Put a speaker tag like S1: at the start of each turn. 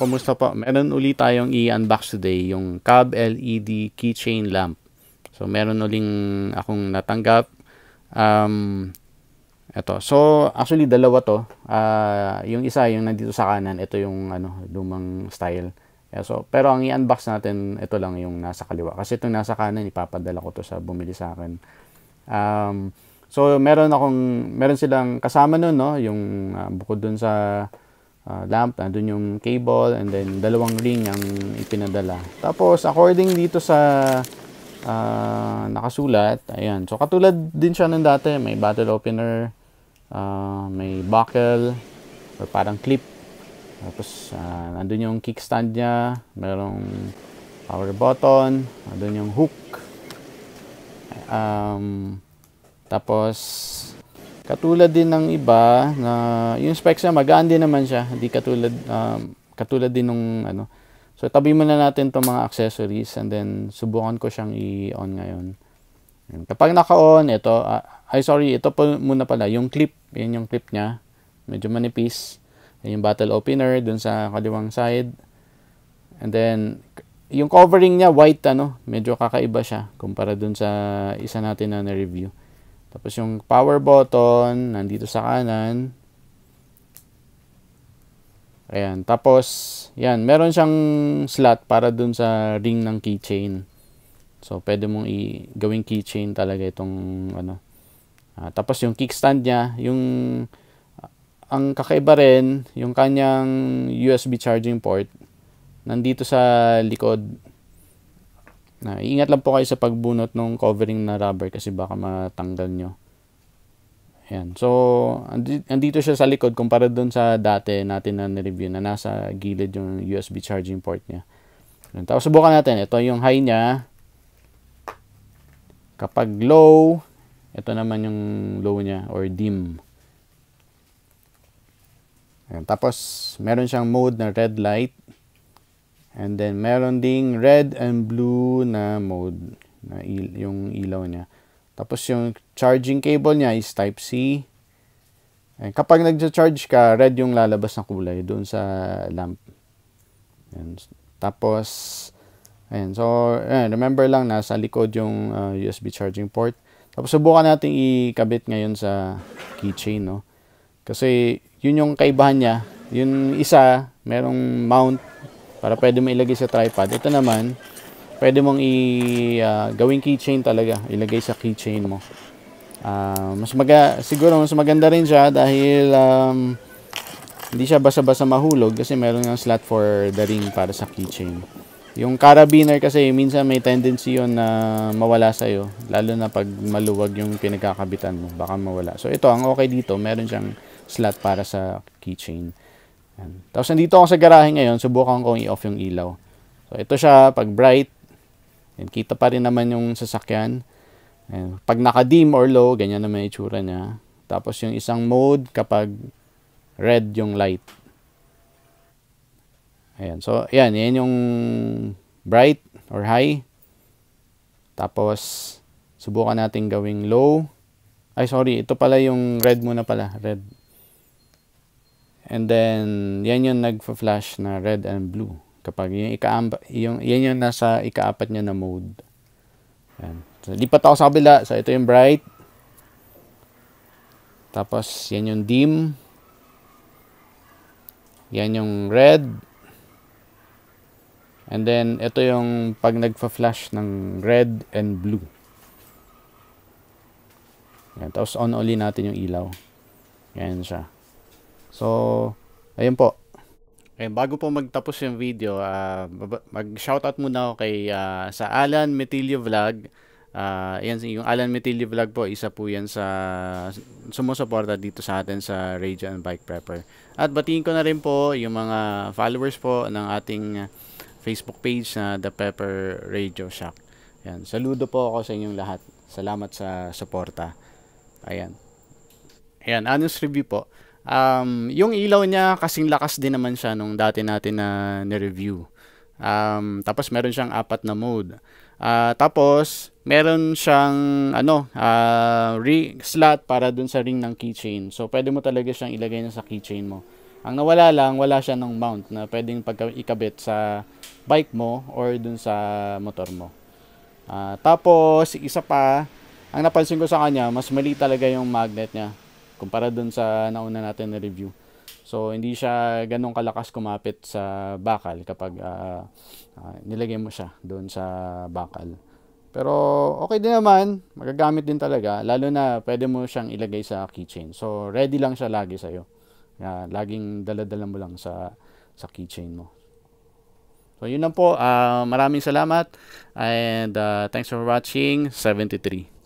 S1: kumusta po? Meron uli tayong i-unbox today, yung CAB LED keychain lamp. So, meron uling akong natanggap. Um, ito. So, actually, dalawa to. Uh, yung isa, yung nandito sa kanan, ito yung ano, lumang style. Yeah, so, pero ang i-unbox natin, ito lang yung nasa kaliwa. Kasi itong nasa kanan, ipapadala ko to sa bumili sa akin. Um, so, meron akong, meron silang kasama nun, no? Yung uh, bukod dun sa uh, lamp, nandun yung cable, and then dalawang ring ang ipinadala. Tapos, according dito sa uh, nakasulat, ayan. So, katulad din siya ng dati, may bottle opener, uh, may buckle, or parang clip. Tapos, uh, nandun yung kickstand niya, merong power button, nandun yung hook. Um, tapos, Katulad din ng iba na yung specs niya magaan din naman siya, hindi katulad um, katulad din nung ano. So tabi muna natin 'tong mga accessories and then subukan ko siyang i-on ngayon. Kapag naka-on, ito, uh, ay sorry, ito po muna pala, yung clip, yan yung clip niya. Medyo manipis. Yan yung bottle opener dun sa kaliwang side. And then, yung covering niya, white, ano, medyo kakaiba siya kumpara dun sa isa natin na na-review. Tapos yung power button, nandito sa kanan. Ayan. Tapos, yan. Meron siyang slot para dun sa ring ng keychain. So, pwede mong gawing keychain talaga itong ano. Uh, tapos yung kickstand niya, yung ang kakaiba rin, yung kanyang USB charging port, nandito sa likod na ingat lang po kayo sa pagbunot ng covering na rubber kasi baka matanggal nyo. Ayan. So, andito siya sa likod kumpara doon sa dati natin na ni-review na nasa gilid yung USB charging port niya. Ayan. Tapos subukan natin. Ito yung high niya. Kapag low, ito naman yung low niya or dim. Ayan. Tapos, meron siyang mode na red light. And then, meron ding red and blue na mode, na il yung ilaw niya. Tapos, yung charging cable niya is Type-C. And kapag nag-charge ka, red yung lalabas na kulay doon sa lamp. Ayan. Tapos, ayan. So, ayan, remember lang, nasa likod yung uh, USB charging port. Tapos, subukan natin ikabit ngayon sa keychain, no? Kasi, yun yung kaibahan niya. Yung isa, merong mount para pwede mo ilagay sa tripod. Ito naman, pwede mong i uh, gawing keychain talaga, ilagay sa keychain mo. Uh, mas maga siguro mas maganda rin siya dahil um, hindi siya basa-basa mahulog kasi meron ng slot for the ring para sa keychain. Yung carabiner kasi minsan may tendency yon na mawala sa iyo lalo na pag maluwag yung pinagkakabitan mo, baka mawala. So ito ang okay dito, meron siyang slot para sa keychain. Yan. Tapos nandito ako sa garahe ngayon, subukan kong i-off yung ilaw. So ito siya, pag bright, yan, kita pa rin naman yung sasakyan. Yan. Pag naka-dim or low, ganyan naman yung itsura niya. Tapos yung isang mode kapag red yung light. Ayan. So, ayan. Yan yung bright or high. Tapos, subukan natin gawing low. Ay, sorry. Ito pala yung red muna pala. Red. And then, yan yung nagfa-flash na red and blue. Kapag yung, ika yung yan yung nasa ikaapat niya na mode. Yan. So, lipat ako sa kabila. So, ito yung bright. Tapos, yan yung dim. Yan yung red. And then, ito yung pag nagfa-flash ng red and blue. Yan. Tapos, on uli natin yung ilaw. Yan siya. So, ayun po. Okay, bago po magtapos yung video, uh, mag-shoutout muna ako kay uh, sa Alan Metilio Vlog. Uh, yan, yung Alan Metilio Vlog po, isa po yan sa sumusuporta dito sa atin sa Radio and Bike Prepper. At batiin ko na rin po yung mga followers po ng ating Facebook page na The Pepper Radio Shack. Yan, saludo po ako sa inyong lahat. Salamat sa suporta. Ayan. Ayan, honest review po. Um, yung ilaw niya kasing lakas din naman siya nung dati natin na ni-review. Um, tapos meron siyang apat na mode. Uh, tapos meron siyang ano, uh, ring, slot para dun sa ring ng keychain. So pwede mo talaga siyang ilagay na sa keychain mo. Ang nawala lang, wala siya ng mount na pwedeng pagka ikabit sa bike mo or dun sa motor mo. Uh, tapos, isa pa, ang napansin ko sa kanya, mas mali talaga yung magnet niya kumpara dun sa nauna natin na review. So, hindi siya ganong kalakas kumapit sa bakal kapag uh, uh, nilagay mo siya doon sa bakal. Pero okay din naman, magagamit din talaga, lalo na pwede mo siyang ilagay sa keychain. So ready lang siya lagi sa iyo. Uh, laging dala-dala mo lang sa sa keychain mo. So yun lang po, uh, maraming salamat and uh, thanks for watching 73.